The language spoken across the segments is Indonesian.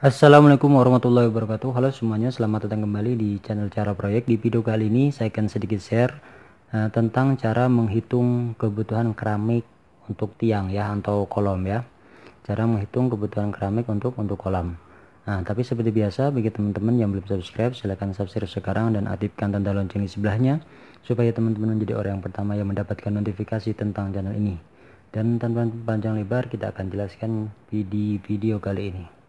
Assalamualaikum warahmatullahi wabarakatuh. Halo semuanya selamat datang kembali di channel cara proyek. Di video kali ini saya akan sedikit share uh, Tentang cara menghitung kebutuhan keramik untuk tiang ya Atau kolom ya. Cara menghitung kebutuhan keramik untuk untuk kolam. Nah tapi seperti biasa bagi teman-teman yang belum subscribe silahkan subscribe sekarang dan aktifkan tanda lonceng di sebelahnya Supaya teman-teman menjadi orang yang pertama yang mendapatkan notifikasi tentang channel ini. Dan tanpa panjang lebar kita akan jelaskan di video kali ini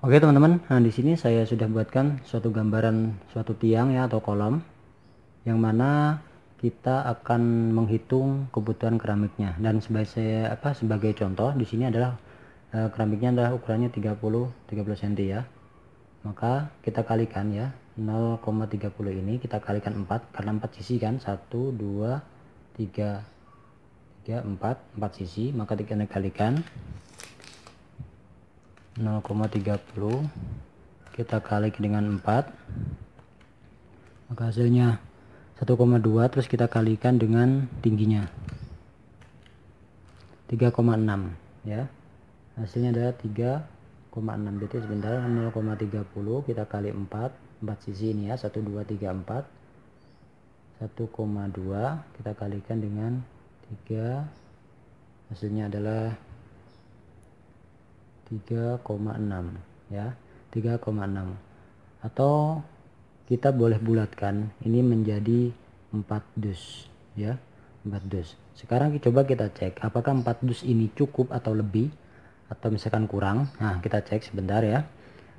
Oke teman-teman, nah di sini saya sudah buatkan suatu gambaran suatu tiang ya atau kolom yang mana kita akan menghitung kebutuhan keramiknya. Dan sebagai apa sebagai contoh di sini adalah eh, keramiknya adalah ukurannya 30 30 cm ya. Maka kita kalikan ya 0,30 ini kita kalikan 4 karena 4 sisi kan. 1 2 3 3 4 4 sisi. Maka kita kalikan 0,30 kita kali dengan 4 maka hasilnya 1,2 terus kita kalikan dengan tingginya. 3,6 ya. Hasilnya adalah 3,6 berarti sebentar 0,30 kita kali 4 4 sisi ini ya 1 2 3 4 1,2 kita kalikan dengan 3 hasilnya adalah 3,6 ya. 3,6 atau kita boleh bulatkan ini menjadi 4 dus ya. 4 dus. Sekarang coba kita cek apakah 4 dus ini cukup atau lebih atau misalkan kurang? Nah kita cek sebentar ya.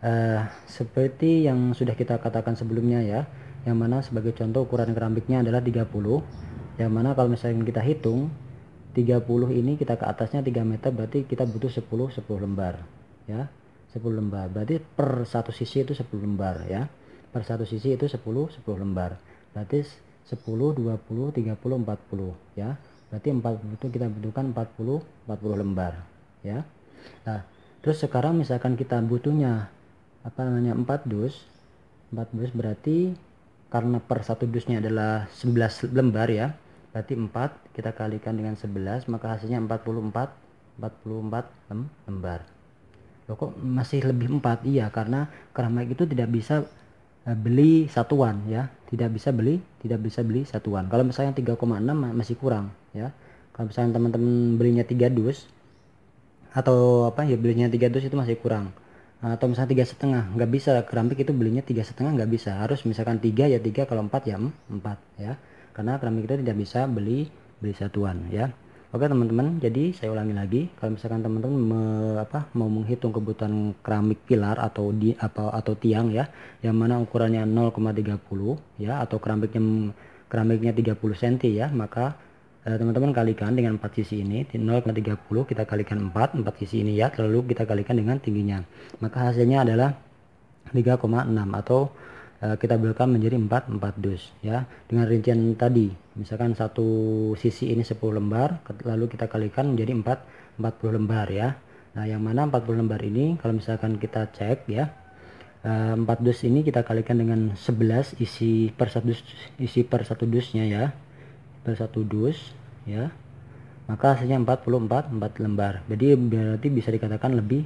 Uh, seperti yang sudah kita katakan sebelumnya ya. Yang mana sebagai contoh ukuran keramiknya adalah 30 yang mana kalau misalnya kita hitung 30 ini kita ke atasnya 3 meter berarti kita butuh 10 10 lembar ya. 10 lembar berarti per satu sisi itu 10 lembar ya. Per satu sisi itu 10 10 lembar berarti 10 20 30 40 ya. Berarti 40 itu kita butuhkan 40 40 lembar ya. Nah terus sekarang misalkan kita butuhnya apa namanya 4 dus 4 dus berarti karena per satu dusnya adalah 11 lembar ya berarti 4 kita kalikan dengan 11 maka hasilnya 44 44 lembar. Loh kok masih lebih 4 iya karena keramik itu tidak bisa uh, beli satuan ya. Tidak bisa beli tidak bisa beli satuan. Kalau misalnya 3,6 masih kurang ya. Kalau misalnya teman-teman belinya 3 dus atau apa ya belinya 3 dus itu masih kurang. Atau misalnya tiga setengah nggak bisa. Keramik itu belinya tiga setengah nggak bisa. Harus misalkan tiga ya tiga. Kalau empat ya empat ya karena keramik kita tidak bisa beli beli satuan ya. Oke teman-teman jadi saya ulangi lagi. Kalau misalkan teman-teman me, mau menghitung kebutuhan keramik pilar atau di apa atau tiang ya yang mana ukurannya 0,30 ya atau keramiknya keramiknya 30 cm ya maka eh, teman-teman kalikan dengan 4 sisi ini 0,30 kita kalikan 4 4 sisi ini ya lalu kita kalikan dengan tingginya. Maka hasilnya adalah 3,6 atau kita belikan menjadi 4 4 dus ya. Dengan rincian tadi misalkan satu sisi ini 10 lembar lalu kita kalikan menjadi 4 40 lembar ya. Nah yang mana 40 lembar ini kalau misalkan kita cek ya 4 eh, dus ini kita kalikan dengan 11 isi per satu dus, isi per satu dusnya ya. Per satu dus ya. Maka hasilnya 44 4 lembar. Jadi berarti bisa dikatakan lebih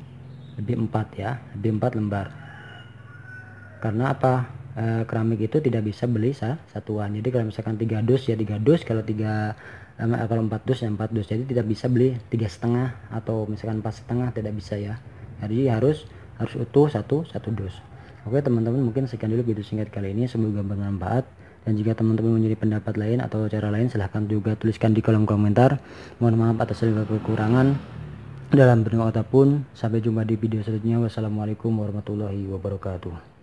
lebih 4 ya. Lebih 4 lembar. Karena apa uh, keramik itu tidak bisa beli sa satuan. Jadi kalau misalkan tiga dus ya tiga dus. Kalau tiga um, kalau empat dus ya empat dus. Jadi tidak bisa beli tiga setengah atau misalkan empat setengah tidak bisa ya. Jadi harus harus utuh satu satu dus. Oke teman-teman mungkin sekian dulu video singkat kali ini. Semoga bermanfaat. Dan jika teman-teman memiliki pendapat lain atau cara lain silahkan juga tuliskan di kolom komentar. Mohon maaf atas segala kekurangan dalam bentuk apa pun sampai jumpa di video selanjutnya. Wassalamualaikum warahmatullahi wabarakatuh